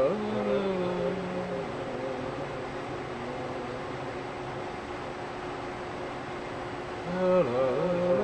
la la